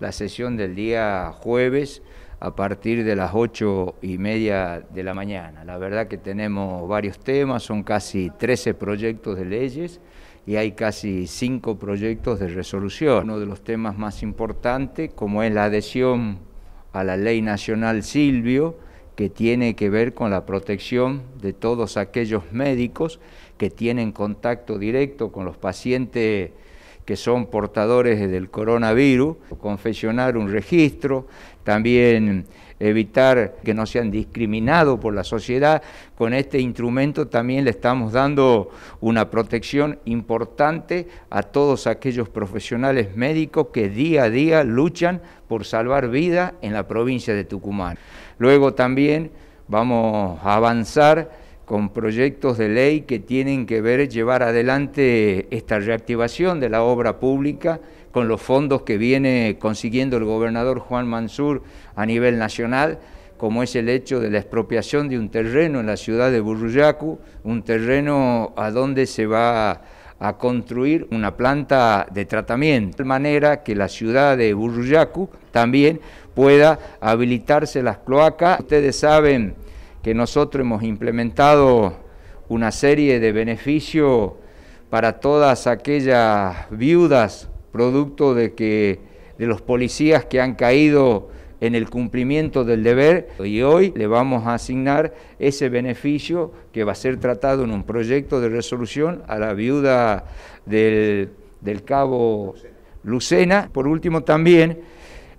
la sesión del día jueves a partir de las ocho y media de la mañana. La verdad que tenemos varios temas, son casi 13 proyectos de leyes y hay casi cinco proyectos de resolución. Uno de los temas más importantes, como es la adhesión a la ley nacional Silvio, que tiene que ver con la protección de todos aquellos médicos que tienen contacto directo con los pacientes que son portadores del coronavirus, confeccionar un registro, también evitar que no sean discriminados por la sociedad. Con este instrumento también le estamos dando una protección importante a todos aquellos profesionales médicos que día a día luchan por salvar vida en la provincia de Tucumán. Luego también vamos a avanzar con proyectos de ley que tienen que ver llevar adelante esta reactivación de la obra pública con los fondos que viene consiguiendo el gobernador Juan Mansur a nivel nacional, como es el hecho de la expropiación de un terreno en la ciudad de Burruyacu, un terreno a donde se va a construir una planta de tratamiento, de manera que la ciudad de Burruyacu también pueda habilitarse las cloacas. Ustedes saben que nosotros hemos implementado una serie de beneficios para todas aquellas viudas, producto de que de los policías que han caído en el cumplimiento del deber y hoy le vamos a asignar ese beneficio que va a ser tratado en un proyecto de resolución a la viuda del, del cabo Lucena. Por último también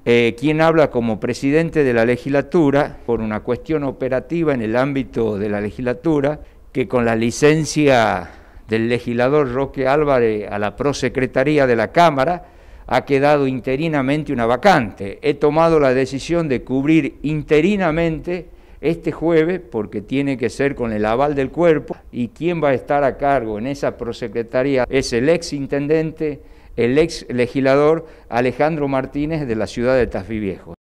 eh, quien habla como presidente de la legislatura por una cuestión operativa en el ámbito de la legislatura, que con la licencia del legislador Roque Álvarez a la prosecretaría de la Cámara ha quedado interinamente una vacante. He tomado la decisión de cubrir interinamente este jueves, porque tiene que ser con el aval del cuerpo, y quien va a estar a cargo en esa prosecretaría es el ex intendente el ex legislador Alejandro Martínez de la ciudad de Tafí Viejo.